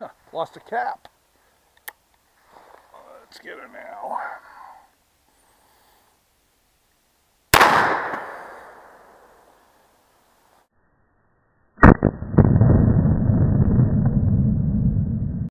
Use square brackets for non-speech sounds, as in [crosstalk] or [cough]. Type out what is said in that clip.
[laughs] Lost a cap. Let's get her now.